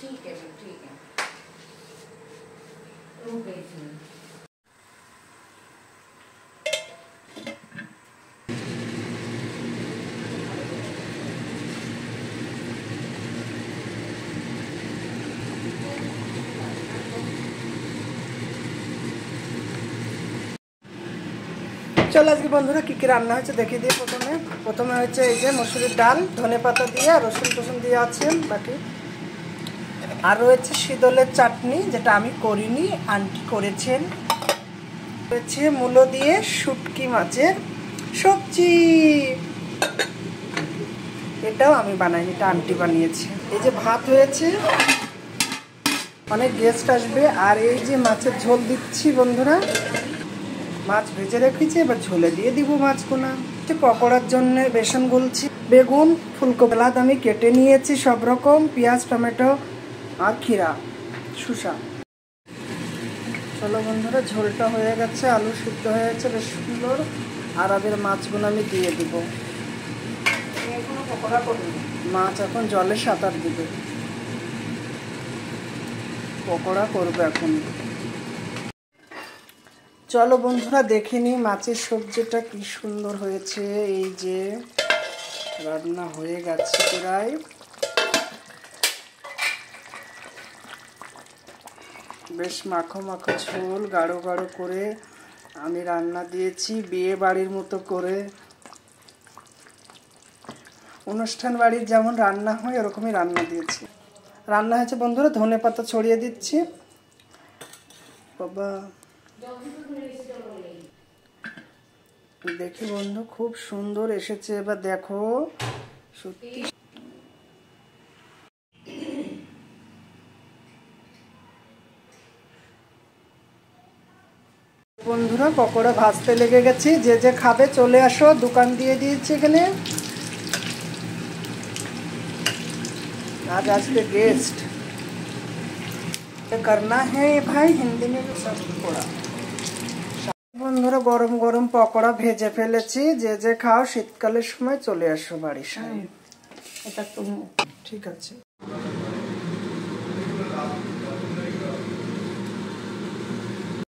ठीक है जी ठीक है रुक गई थी চলো আজকে বন্ধুরা কী কী রান্না হয়েছে দেখিয়ে দিয়ে প্রথমে প্রথমে হচ্ছে এই যে মসুরির ডাল ধনে পাতা দিয়ে আর রসুন টসুন দিয়ে আছে বাকি আর রয়েছে শীতলের চাটনি, যেটা আমি করিনি। আন্টি করেছেন। রয়েছে মূলো দিয়ে শুটকি মাছের সবজি। এটাও আমি বানাইনি, এটা আন্টি বানিয়েছে। এই যে ভাত হয়েছে, অনেক গেস্ট আসবে। আর এই যে মাছের ঝোল দিচ্ছি বন্ধুরা, মাছ ভেজে রেখেছি, এবার ঝোলে দিয়ে দিব মাছগুলো। পকোড়ার জন্য বেসন গুলছি, বেগুন, ফুলকপি আমি কেটে নিয়েছি সব রকম, পেঁয়াজ, টমেটো আর খিরা শুষা চলো বন্ধুরা ঝোলটা হয়ে গেছে আলু সিদ্ধ হয়ে গেছে বেশ সুন্দর। আর আগের মাছগুলো আমি দিয়ে দিব। মাছ এখন জলে সাঁতার দিবে। পকোড়া করবে এখন। চলো বন্ধুরা দেখে নিই মাছের সবজিটা কি সুন্দর হয়েছে। এই যে রান্না হয়ে গেছে প্রায়। বেশ মাখো মাখো ঝোল, গাঢ় গাঢ় করে আমি রান্না দিয়েছি, বিয়ে বাড়ির মতো করে। অনুষ্ঠান বাড়ির যেমন রান্না হয়, ওরকমই রান্না দিয়েছি। রান্না হয়েছে বন্ধুরা, ধনে পাতা ছড়িয়ে দিচ্ছি। বাবা। দেখি বন্ধু, খুব সুন্দর এসেছে, এবার দেখো। সত্যি বন্ধুরা পকোড়া ভাজতে লেগে গেছি। যে যে খাবে চলে আসো দোকান দিয়ে দিয়েছি এখানে। আজ আজকে গেস্ট করনা হ্যাঁ ভাই হিন্দি মে সব পকোড়া। বন্ধুরা গরম গরম পকোড়া ভেজে ফেলেছি। যে যে খাও শীতকালের সময় চলে আসো বাড়ির সামনে। এটা তুমি ঠিক আছে।